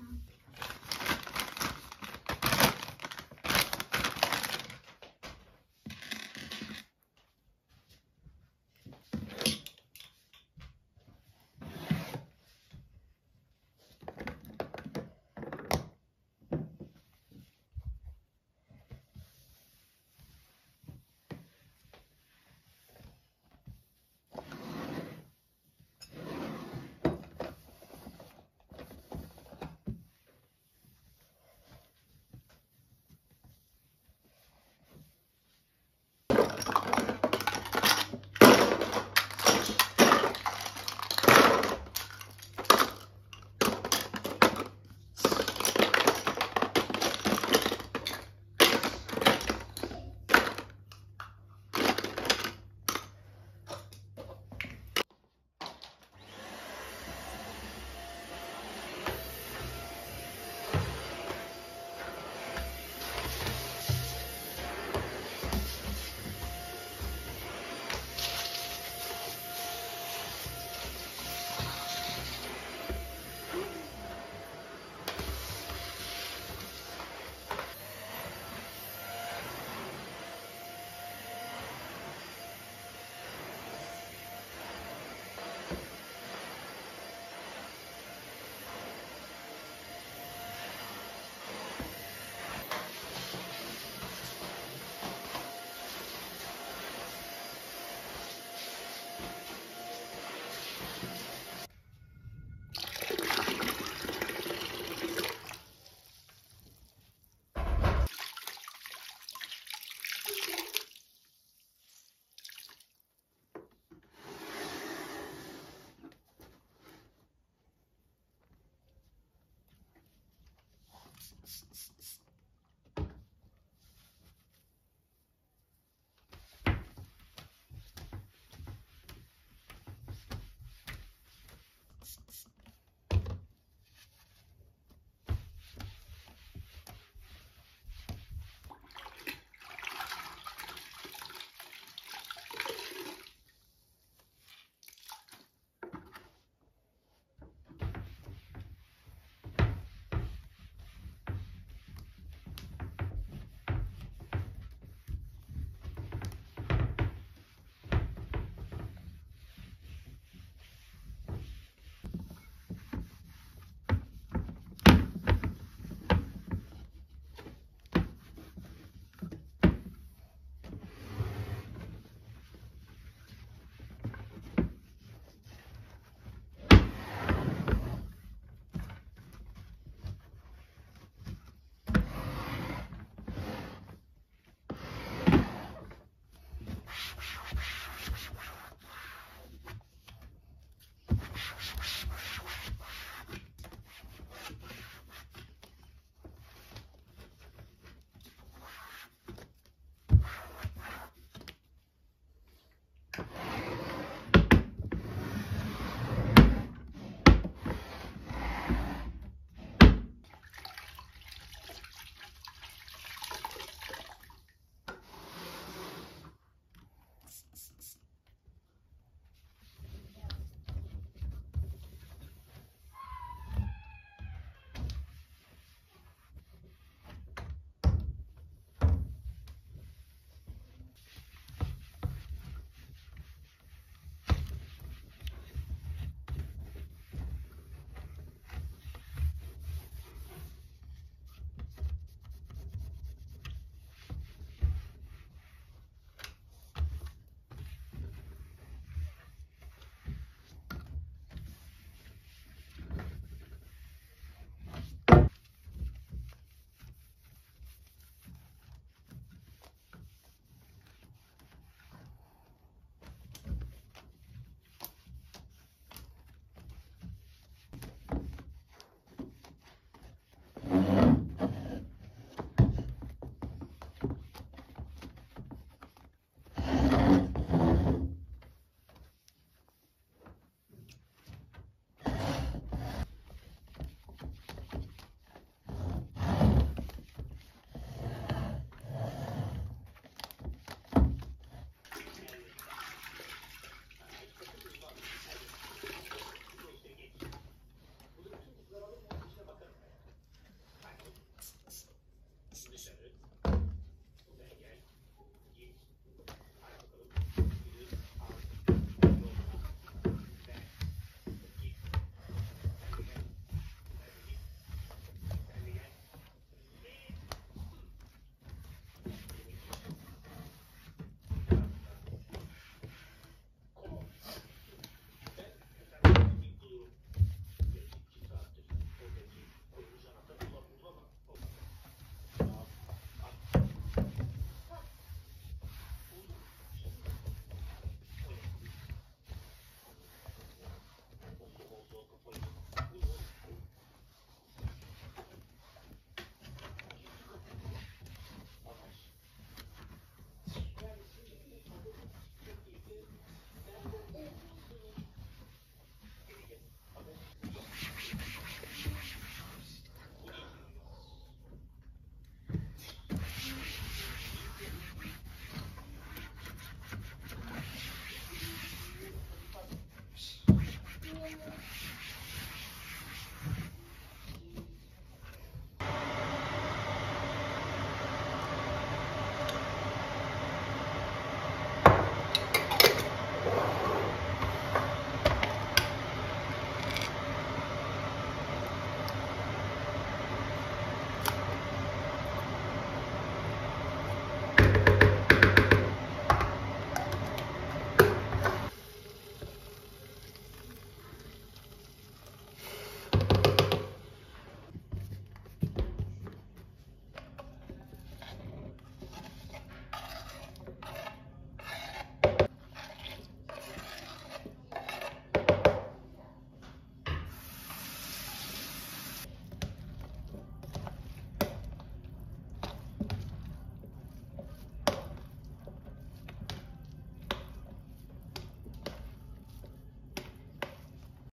Tamam.